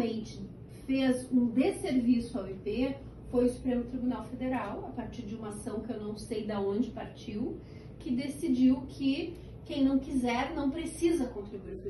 realmente fez um desserviço ao IP foi o Supremo Tribunal Federal, a partir de uma ação que eu não sei de onde partiu, que decidiu que quem não quiser não precisa contribuir para o